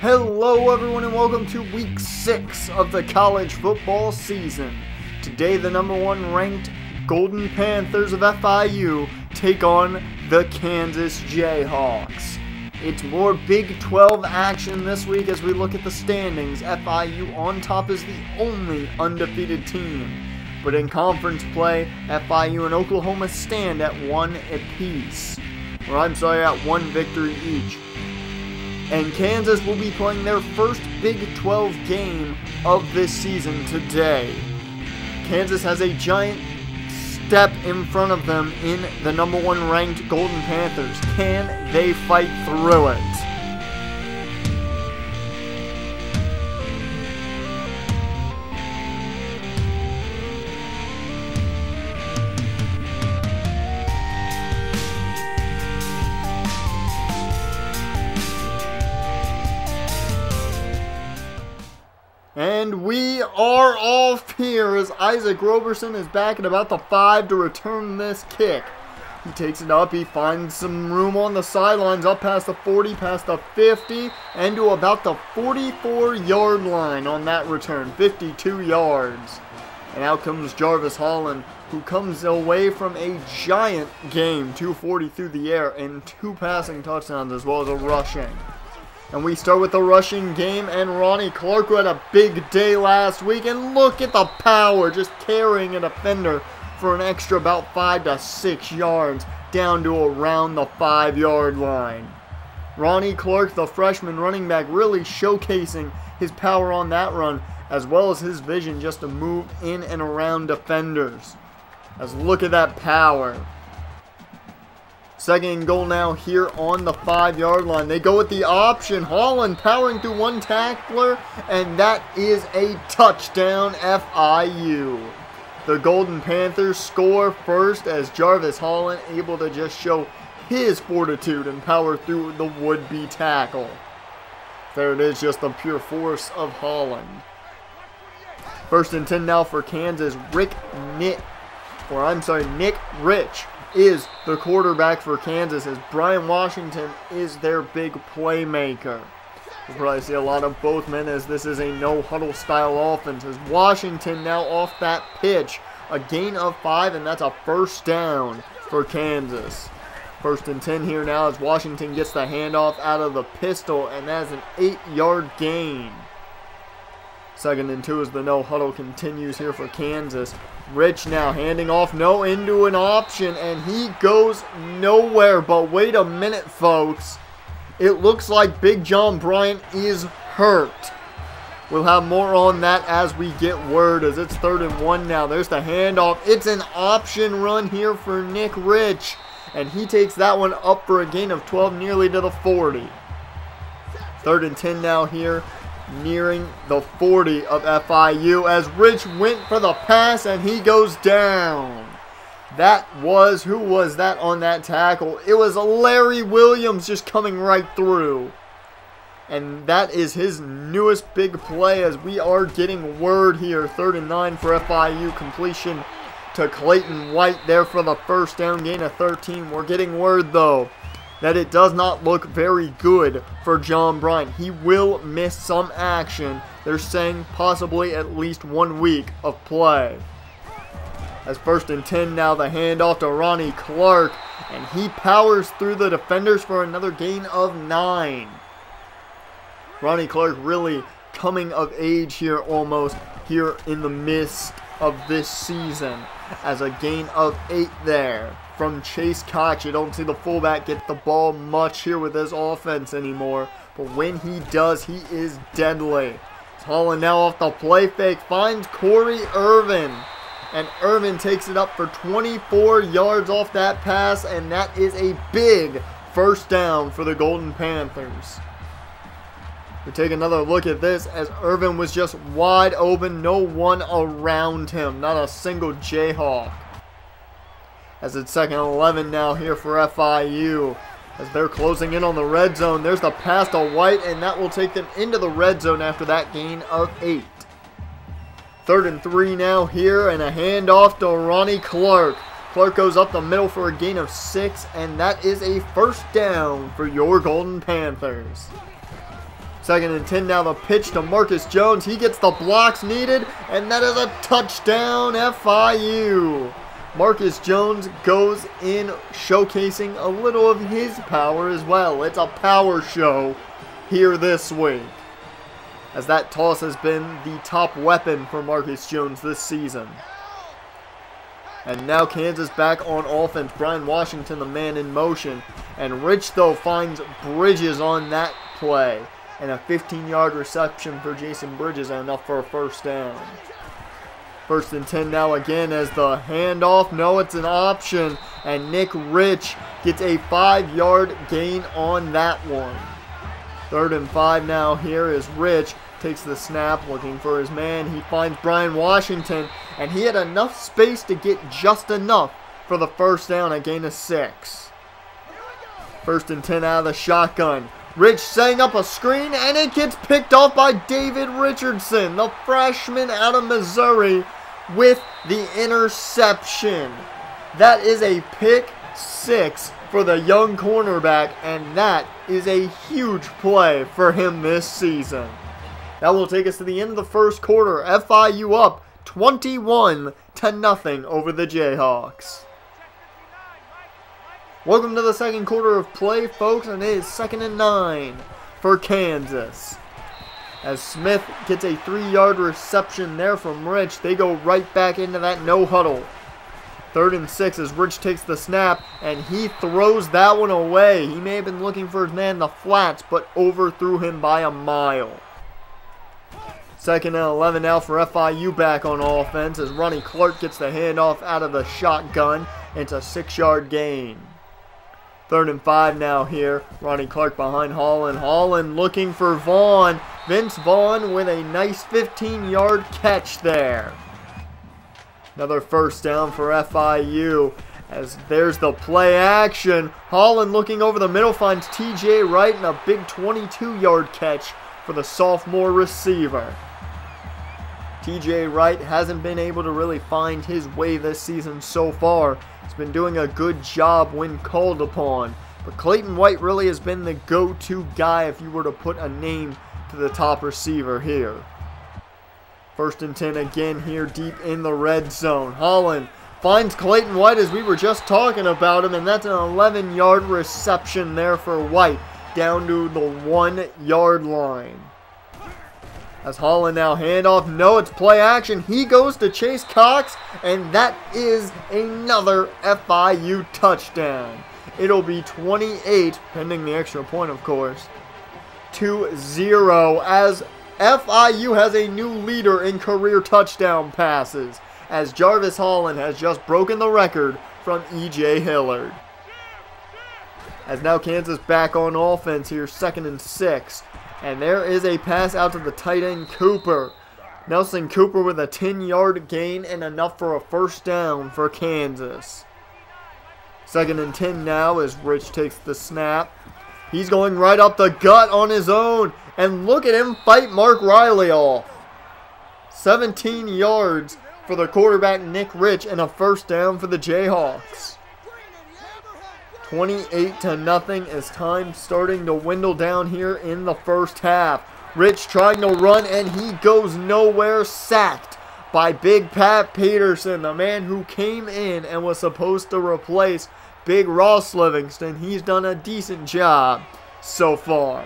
Hello, everyone, and welcome to week six of the college football season. Today, the number one ranked Golden Panthers of FIU take on the Kansas Jayhawks. It's more Big 12 action this week as we look at the standings. FIU on top is the only undefeated team. But in conference play, FIU and Oklahoma stand at one apiece. Or I'm sorry, at one victory each. And Kansas will be playing their first Big 12 game of this season today. Kansas has a giant step in front of them in the number one ranked Golden Panthers. Can they fight through it? 12 here as Isaac Roberson is back at about the 5 to return this kick. He takes it up. He finds some room on the sidelines, up past the 40, past the 50, and to about the 44-yard line on that return, 52 yards. And out comes Jarvis Holland, who comes away from a giant game, 240 through the air and two passing touchdowns as well as a rushing. And we start with the rushing game, and Ronnie Clark, who had a big day last week, and look at the power, just carrying a defender for an extra about five to six yards down to around the five yard line. Ronnie Clark, the freshman running back, really showcasing his power on that run, as well as his vision just to move in and around defenders. As look at that power. Second and goal now here on the five yard line. They go with the option. Holland powering through one tackler, and that is a touchdown FIU. The Golden Panthers score first as Jarvis Holland able to just show his fortitude and power through the would-be tackle. There it is, just the pure force of Holland. First and 10 now for Kansas. Rick Nick, or I'm sorry, Nick Rich is the quarterback for Kansas as Brian Washington is their big playmaker. We'll probably see a lot of both men as this is a no huddle style offense. As Washington now off that pitch, a gain of five, and that's a first down for Kansas. First and 10 here now as Washington gets the handoff out of the pistol, and that's an eight yard gain. Second and two as the no huddle continues here for Kansas. Rich now handing off no into an option, and he goes nowhere. But wait a minute, folks. It looks like Big John Bryant is hurt. We'll have more on that as we get word as it's third and one now. There's the handoff. It's an option run here for Nick Rich. And he takes that one up for a gain of 12 nearly to the 40. Third and 10 now here nearing the 40 of FIU as Rich went for the pass and he goes down. That was, who was that on that tackle? It was Larry Williams just coming right through. And that is his newest big play as we are getting word here. Third and nine for FIU completion to Clayton White there for the first down gain of 13. We're getting word though that it does not look very good for John Bryant. He will miss some action. They're saying possibly at least one week of play. As first and 10 now, the handoff to Ronnie Clark, and he powers through the defenders for another gain of nine. Ronnie Clark really coming of age here almost here in the midst of this season as a gain of eight there from Chase Cox. You don't see the fullback get the ball much here with his offense anymore. But when he does, he is deadly. Holland now off the play fake finds Corey Irvin. And Irvin takes it up for 24 yards off that pass. And that is a big first down for the Golden Panthers. We take another look at this as Irvin was just wide open. No one around him. Not a single Jayhawk as it's second 11 now here for FIU. As they're closing in on the red zone, there's the pass to White, and that will take them into the red zone after that gain of eight. Third and three now here, and a handoff to Ronnie Clark. Clark goes up the middle for a gain of six, and that is a first down for your Golden Panthers. Second and 10 now the pitch to Marcus Jones. He gets the blocks needed, and that is a touchdown FIU. Marcus Jones goes in showcasing a little of his power as well. It's a power show here this week. As that toss has been the top weapon for Marcus Jones this season. And now Kansas back on offense. Brian Washington, the man in motion. And Rich, though, finds Bridges on that play. And a 15-yard reception for Jason Bridges and enough for a first down. First and 10 now again as the handoff. No, it's an option. And Nick Rich gets a five-yard gain on that one. Third and five now here is Rich. Takes the snap, looking for his man. He finds Brian Washington, and he had enough space to get just enough for the first down, a gain of six. First and 10 out of the shotgun. Rich setting up a screen, and it gets picked off by David Richardson, the freshman out of Missouri, with the interception. That is a pick six for the young cornerback, and that is a huge play for him this season. That will take us to the end of the first quarter. FIU up 21 to nothing over the Jayhawks. Welcome to the second quarter of play, folks, and it is second and nine for Kansas. As Smith gets a three-yard reception there from Rich, they go right back into that no huddle. Third and six as Rich takes the snap, and he throws that one away. He may have been looking for his man the flats, but overthrew him by a mile. Second and 11 now for FIU back on offense as Ronnie Clark gets the handoff out of the shotgun. It's a six-yard gain. Third and five now here. Ronnie Clark behind Holland. Holland looking for Vaughn. Vince Vaughn with a nice 15-yard catch there. Another first down for FIU. As there's the play action. Holland looking over the middle finds TJ Wright and a big 22-yard catch for the sophomore receiver. TJ Wright hasn't been able to really find his way this season so far. He's been doing a good job when called upon. But Clayton White really has been the go-to guy if you were to put a name to the top receiver here. First and 10 again here deep in the red zone. Holland finds Clayton White as we were just talking about him, and that's an 11 yard reception there for White down to the one yard line. As Holland now handoff, no, it's play action. He goes to Chase Cox, and that is another FIU touchdown. It'll be 28, pending the extra point, of course, to 0 as FIU has a new leader in career touchdown passes, as Jarvis Holland has just broken the record from E.J. Hillard. As now Kansas back on offense here, second and six. And there is a pass out to the tight end Cooper. Nelson Cooper with a 10 yard gain and enough for a first down for Kansas. Second and 10 now as Rich takes the snap. He's going right up the gut on his own. And look at him fight Mark Riley off. 17 yards for the quarterback Nick Rich and a first down for the Jayhawks. 28 to nothing as time starting to dwindle down here in the first half. Rich trying to run and he goes nowhere sacked by Big Pat Peterson, the man who came in and was supposed to replace Big Ross Livingston. He's done a decent job so far.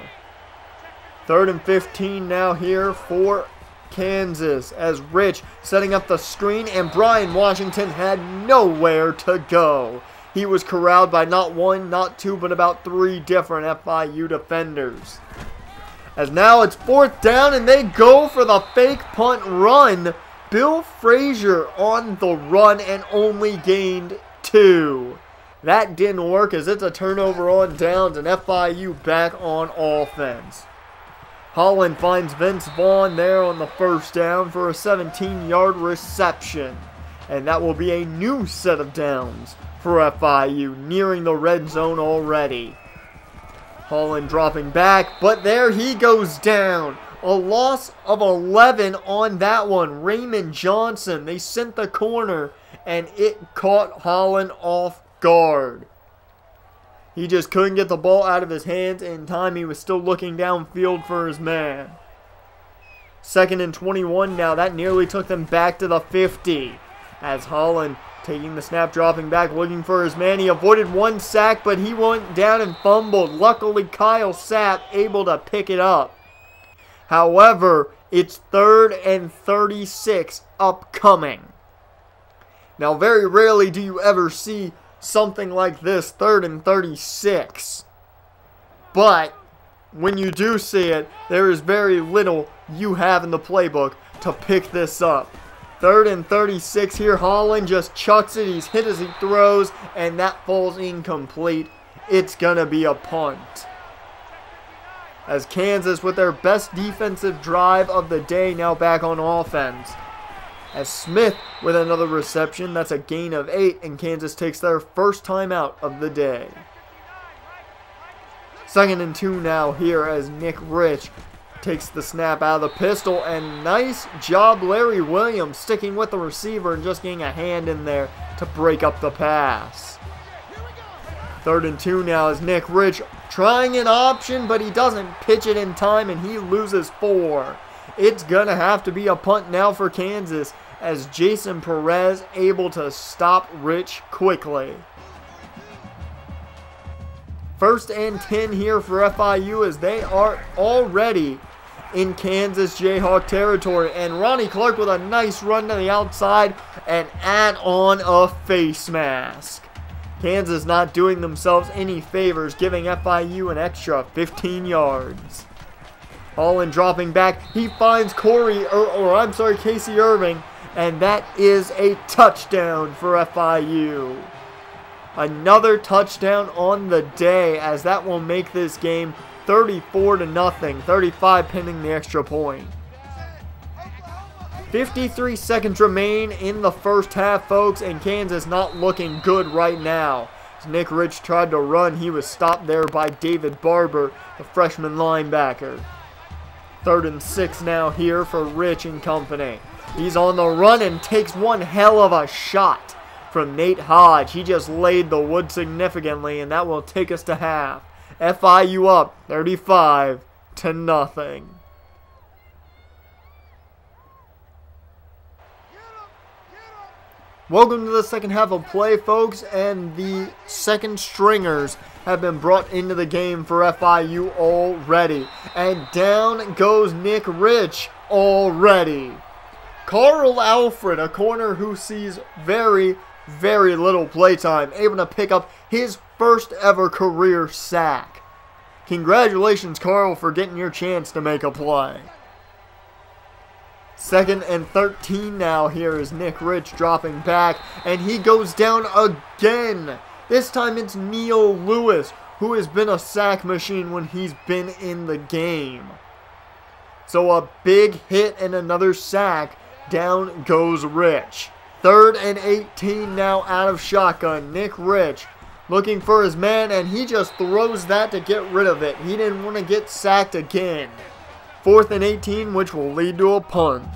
Third and 15 now here for Kansas as Rich setting up the screen and Brian Washington had nowhere to go. He was corralled by not one, not two, but about three different FIU defenders. As now it's fourth down and they go for the fake punt run. Bill Frazier on the run and only gained two. That didn't work as it's a turnover on downs and FIU back on offense. Holland finds Vince Vaughn there on the first down for a 17 yard reception. And that will be a new set of downs for FIU, nearing the red zone already. Holland dropping back, but there he goes down. A loss of 11 on that one. Raymond Johnson, they sent the corner, and it caught Holland off guard. He just couldn't get the ball out of his hands in time. He was still looking downfield for his man. Second and 21 now. That nearly took them back to the 50. As Holland taking the snap, dropping back, looking for his man. He avoided one sack, but he went down and fumbled. Luckily, Kyle Sapp able to pick it up. However, it's third and 36 upcoming. Now, very rarely do you ever see something like this, third and 36. But when you do see it, there is very little you have in the playbook to pick this up. Third and 36 here. Holland just chucks it. He's hit as he throws, and that falls incomplete. It's going to be a punt. As Kansas, with their best defensive drive of the day, now back on offense. As Smith with another reception, that's a gain of eight, and Kansas takes their first time out of the day. Second and two now here as Nick Rich takes the snap out of the pistol, and nice job Larry Williams sticking with the receiver and just getting a hand in there to break up the pass. Third and two now is Nick Rich trying an option, but he doesn't pitch it in time, and he loses four. It's going to have to be a punt now for Kansas as Jason Perez able to stop Rich quickly. First and 10 here for FIU as they are already in Kansas Jayhawk territory. And Ronnie Clark with a nice run to the outside and add on a face mask. Kansas not doing themselves any favors, giving FIU an extra 15 yards. Holland dropping back. He finds Corey, or, or I'm sorry, Casey Irving, and that is a touchdown for FIU. Another touchdown on the day as that will make this game 34 to nothing, 35 pending the extra point. 53 seconds remain in the first half, folks, and Kansas not looking good right now. As Nick Rich tried to run, he was stopped there by David Barber, the freshman linebacker. Third and six now here for Rich and company. He's on the run and takes one hell of a shot from Nate Hodge. He just laid the wood significantly, and that will take us to half. FIU up 35 to nothing. Welcome to the second half of play, folks, and the second stringers have been brought into the game for FIU already. And down goes Nick Rich already. Carl Alfred, a corner who sees very, very little playtime, able to pick up his first ever career sack. Congratulations, Carl, for getting your chance to make a play. Second and 13 now. Here is Nick Rich dropping back, and he goes down again. This time it's Neil Lewis, who has been a sack machine when he's been in the game. So a big hit and another sack down goes Rich. Third and 18 now out of shotgun. Nick Rich looking for his man, and he just throws that to get rid of it. He didn't want to get sacked again. Fourth and 18, which will lead to a punt.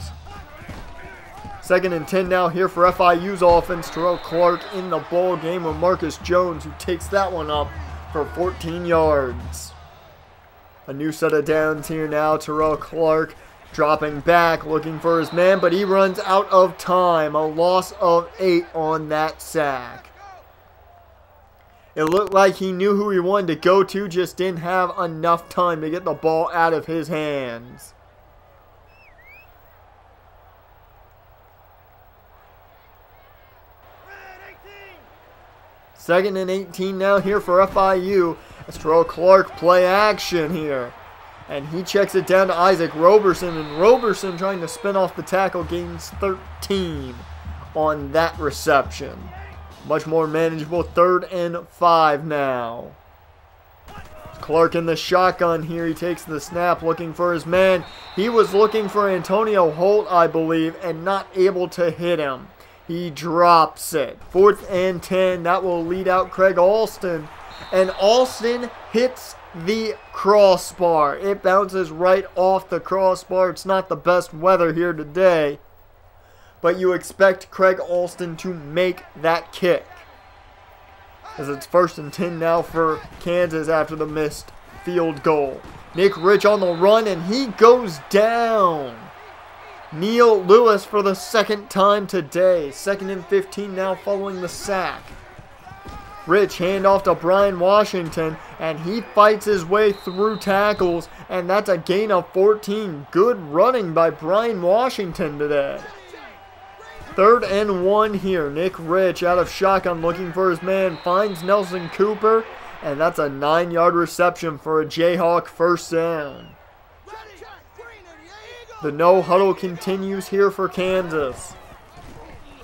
Second and 10 now here for FIU's offense. Terrell Clark in the ball game with Marcus Jones, who takes that one up for 14 yards. A new set of downs here now. Terrell Clark Dropping back, looking for his man, but he runs out of time. A loss of eight on that sack. It looked like he knew who he wanted to go to, just didn't have enough time to get the ball out of his hands. Second and 18 now here for FIU. As Clark play action here. And he checks it down to Isaac Roberson. And Roberson trying to spin off the tackle gains 13 on that reception. Much more manageable. Third and five now. Clark in the shotgun here. He takes the snap looking for his man. He was looking for Antonio Holt, I believe, and not able to hit him. He drops it. Fourth and 10. That will lead out Craig Alston. And Alston hits the crossbar. It bounces right off the crossbar. It's not the best weather here today. But you expect Craig Alston to make that kick. as it's first and 10 now for Kansas after the missed field goal. Nick Rich on the run, and he goes down. Neil Lewis for the second time today. Second and 15 now following the sack. Rich handoff to Brian Washington, and he fights his way through tackles, and that's a gain of 14. Good running by Brian Washington today. Third and one here. Nick Rich out of shotgun looking for his man. Finds Nelson Cooper. And that's a nine yard reception for a Jayhawk first down. The no huddle continues here for Kansas.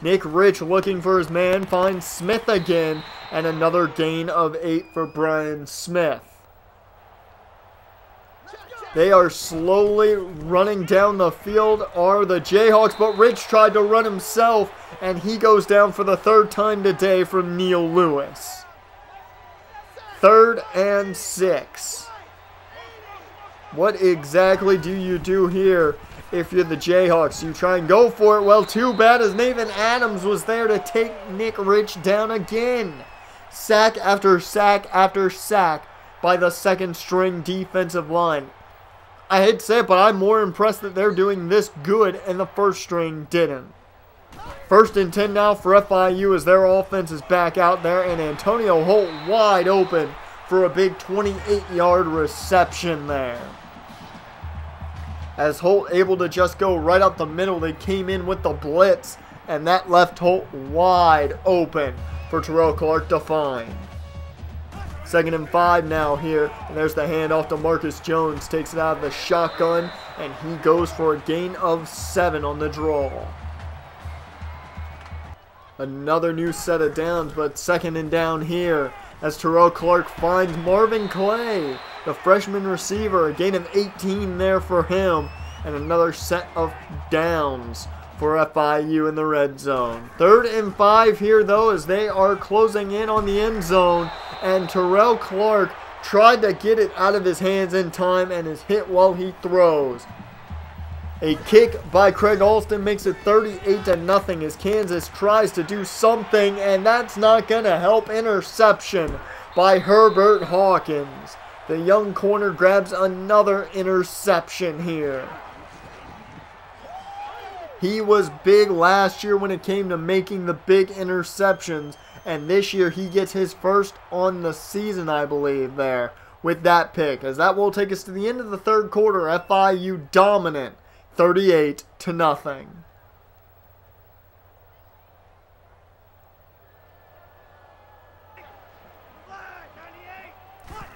Nick Rich looking for his man. Finds Smith again. And another gain of eight for Brian Smith. They are slowly running down the field are the Jayhawks, but Rich tried to run himself, and he goes down for the third time today from Neil Lewis. Third and six. What exactly do you do here if you're the Jayhawks? You try and go for it. Well, too bad as Nathan Adams was there to take Nick Rich down again. Sack after sack after sack by the second string defensive line. I hate to say it, but I'm more impressed that they're doing this good and the first string didn't. First and 10 now for FIU as their offense is back out there and Antonio Holt wide open for a big 28-yard reception there. As Holt able to just go right up the middle, they came in with the blitz and that left Holt wide open for Terrell Clark to find. Second and five now here. And there's the handoff to Marcus Jones. Takes it out of the shotgun. And he goes for a gain of seven on the draw. Another new set of downs, but second and down here as Terrell Clark finds Marvin Clay, the freshman receiver. A gain of 18 there for him. And another set of downs for FIU in the red zone. Third and five here, though, as they are closing in on the end zone and Terrell Clark tried to get it out of his hands in time and is hit while he throws. A kick by Craig Alston makes it 38 to nothing as Kansas tries to do something and that's not going to help. Interception by Herbert Hawkins. The young corner grabs another interception here. He was big last year when it came to making the big interceptions and this year he gets his first on the season, I believe, there with that pick. As that will take us to the end of the third quarter. FIU dominant, 38 to nothing.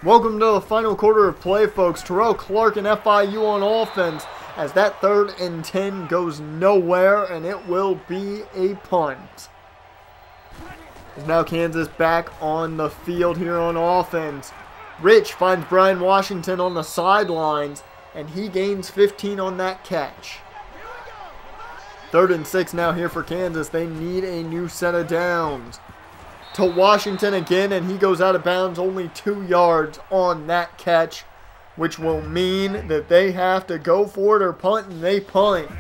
Welcome to the final quarter of play, folks. Terrell Clark and FIU on offense as that third and 10 goes nowhere, and it will be a punt. Now Kansas back on the field here on offense. Rich finds Brian Washington on the sidelines, and he gains 15 on that catch. Third and six now here for Kansas. They need a new set of downs. To Washington again, and he goes out of bounds only two yards on that catch, which will mean that they have to go for it or punt, and they punt.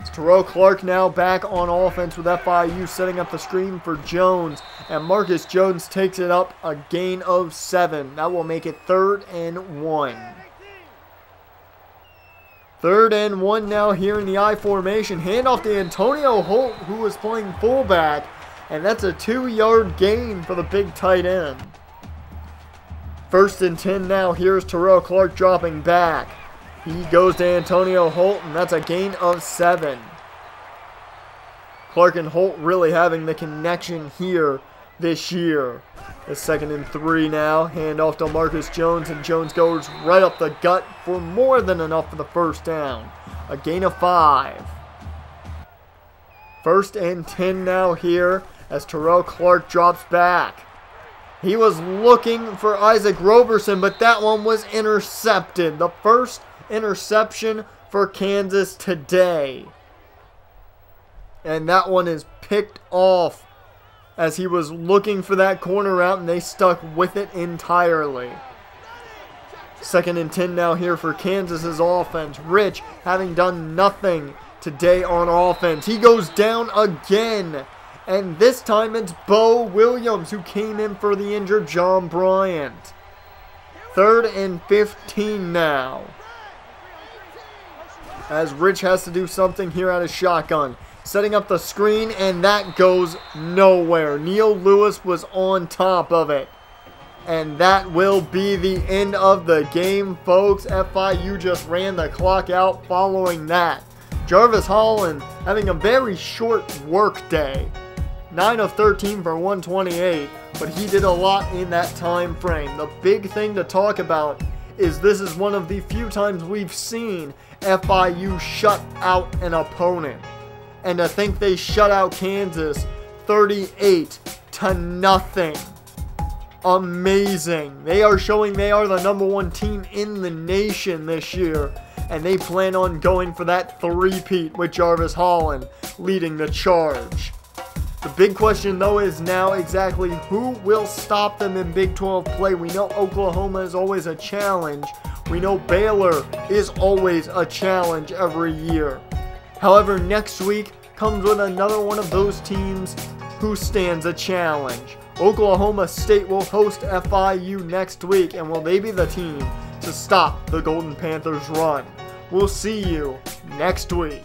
It's Terrell Clark now back on offense with FIU setting up the screen for Jones. And Marcus Jones takes it up a gain of seven. That will make it third and one. Third and one now here in the I formation. Handoff to Antonio Holt, who is playing fullback. And that's a two yard gain for the big tight end. First and 10 now. Here's Terrell Clark dropping back. He goes to Antonio Holt, and that's a gain of seven. Clark and Holt really having the connection here this year. The second and three now. Hand off to Marcus Jones, and Jones goes right up the gut for more than enough for the first down. A gain of five. First and 10 now here as Terrell Clark drops back. He was looking for Isaac Roberson, but that one was intercepted. The first interception for Kansas today. And that one is picked off as he was looking for that corner route and they stuck with it entirely. Second and 10 now here for Kansas's offense. Rich having done nothing today on offense. He goes down again And this time it's Bo Williams who came in for the injured John Bryant. Third and 15 now. As Rich has to do something here at a shotgun. Setting up the screen, and that goes nowhere. Neil Lewis was on top of it. And that will be the end of the game, folks. FIU just ran the clock out following that. Jarvis Holland having a very short work day. 9 of 13 for 128, but he did a lot in that time frame. The big thing to talk about is this is one of the few times we've seen FIU shut out an opponent. And I think they shut out Kansas 38 to nothing amazing. They are showing they are the number one team in the nation this year, and they plan on going for that three-peat with Jarvis Holland leading the charge. The big question, though, is now exactly who will stop them in Big 12 play. We know Oklahoma is always a challenge. We know Baylor is always a challenge every year. However, next week comes with another one of those teams who stands a challenge. Oklahoma State will host FIU next week, and will they be the team to stop the Golden Panthers' run? We'll see you next week.